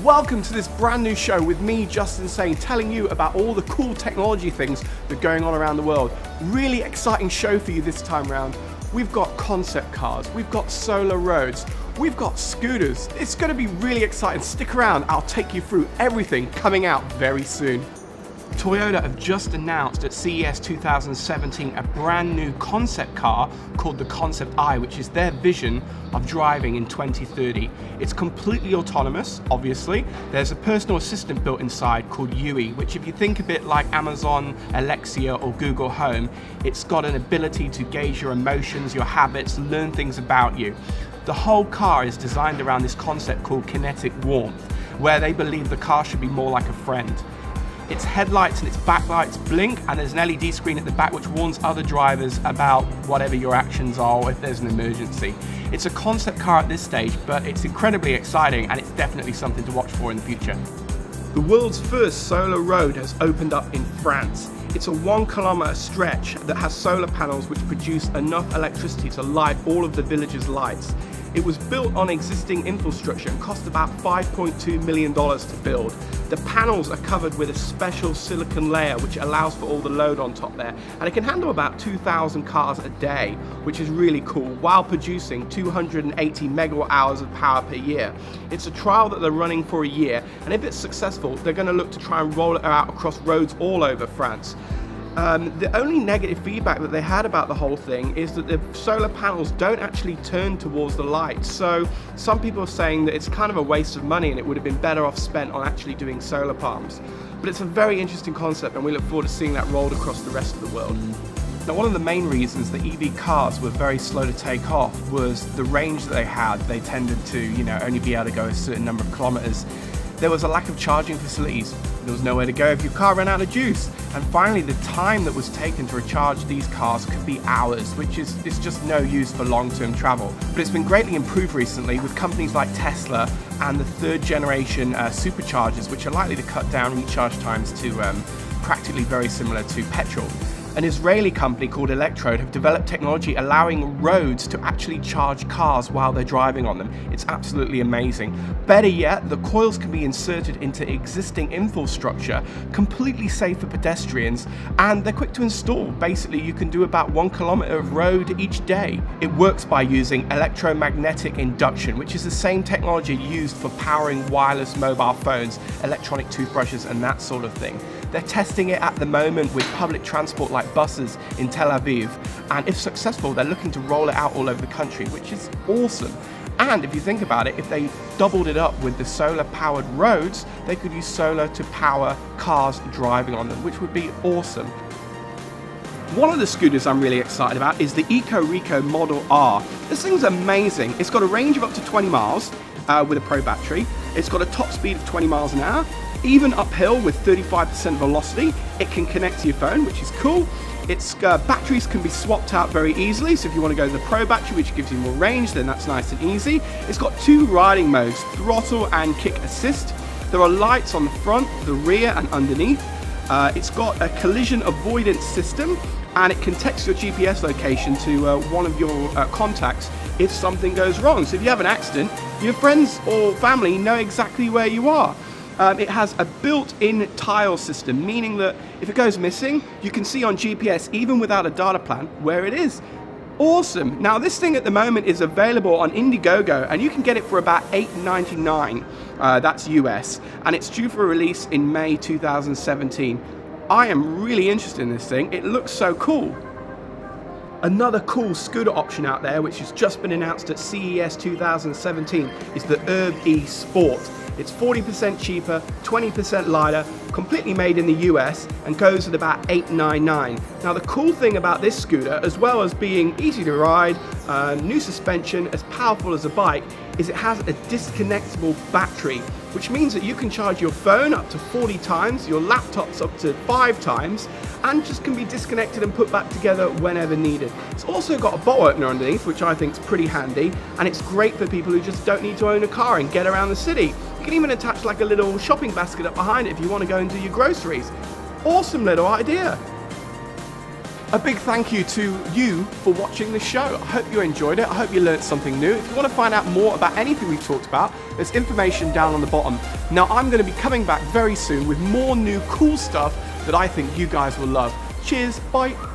Welcome to this brand new show with me, Justin Sane, telling you about all the cool technology things that are going on around the world. Really exciting show for you this time around. We've got concept cars, we've got solar roads, we've got scooters. It's going to be really exciting. Stick around, I'll take you through everything coming out very soon. Toyota have just announced at CES 2017 a brand new concept car called the Concept i, which is their vision of driving in 2030. It's completely autonomous, obviously. There's a personal assistant built inside called Yui, which if you think a bit like Amazon Alexa or Google Home, it's got an ability to gauge your emotions, your habits, learn things about you. The whole car is designed around this concept called kinetic warmth, where they believe the car should be more like a friend. Its headlights and its backlights blink and there's an LED screen at the back which warns other drivers about whatever your actions are or if there's an emergency. It's a concept car at this stage but it's incredibly exciting and it's definitely something to watch for in the future. The world's first solar road has opened up in France. It's a one kilometre stretch that has solar panels which produce enough electricity to light all of the village's lights. It was built on existing infrastructure and cost about $5.2 million to build. The panels are covered with a special silicon layer which allows for all the load on top there and it can handle about 2,000 cars a day which is really cool while producing 280 megawatt hours of power per year. It's a trial that they're running for a year and if it's successful they're going to look to try and roll it out across roads all over France. Um, the only negative feedback that they had about the whole thing is that the solar panels don't actually turn towards the light. So some people are saying that it's kind of a waste of money and it would have been better off spent on actually doing solar farms. But it's a very interesting concept and we look forward to seeing that rolled across the rest of the world. Now one of the main reasons that EV cars were very slow to take off was the range that they had. They tended to, you know, only be able to go a certain number of kilometers there was a lack of charging facilities. There was nowhere to go if your car ran out of juice. And finally, the time that was taken to recharge these cars could be hours, which is, is just no use for long-term travel. But it's been greatly improved recently with companies like Tesla and the third generation uh, superchargers, which are likely to cut down recharge times to um, practically very similar to petrol an Israeli company called Electroad have developed technology allowing roads to actually charge cars while they're driving on them. It's absolutely amazing. Better yet, the coils can be inserted into existing infrastructure, completely safe for pedestrians, and they're quick to install. Basically, you can do about one kilometer of road each day. It works by using electromagnetic induction, which is the same technology used for powering wireless mobile phones, electronic toothbrushes, and that sort of thing. They're testing it at the moment with public transport like buses in Tel Aviv. And if successful, they're looking to roll it out all over the country, which is awesome. And if you think about it, if they doubled it up with the solar powered roads, they could use solar to power cars driving on them, which would be awesome. One of the scooters I'm really excited about is the EcoReco Model R. This thing's amazing. It's got a range of up to 20 miles uh, with a Pro battery. It's got a top speed of 20 miles an hour even uphill with 35% velocity, it can connect to your phone, which is cool. Its uh, batteries can be swapped out very easily, so if you want to go to the Pro battery, which gives you more range, then that's nice and easy. It's got two riding modes, throttle and kick assist. There are lights on the front, the rear and underneath. Uh, it's got a collision avoidance system and it can text your GPS location to uh, one of your uh, contacts if something goes wrong. So if you have an accident, your friends or family know exactly where you are. Um, it has a built-in tile system, meaning that if it goes missing, you can see on GPS, even without a data plan, where it is. Awesome. Now this thing at the moment is available on Indiegogo and you can get it for about $8.99. Uh, that's US. And it's due for release in May 2017. I am really interested in this thing. It looks so cool. Another cool scooter option out there, which has just been announced at CES 2017, is the Urb E Sport. It's 40% cheaper, 20% lighter, completely made in the US, and goes at about 899. Now the cool thing about this scooter, as well as being easy to ride, uh, new suspension, as powerful as a bike, is it has a disconnectable battery, which means that you can charge your phone up to 40 times, your laptops up to 5 times, and just can be disconnected and put back together whenever needed. It's also got a bottle opener underneath, which I think is pretty handy, and it's great for people who just don't need to own a car and get around the city. You can even attach like a little shopping basket up behind it if you want to go and do your groceries. Awesome little idea. A big thank you to you for watching the show. I hope you enjoyed it. I hope you learned something new. If you want to find out more about anything we've talked about, there's information down on the bottom. Now, I'm going to be coming back very soon with more new cool stuff that I think you guys will love. Cheers, bye.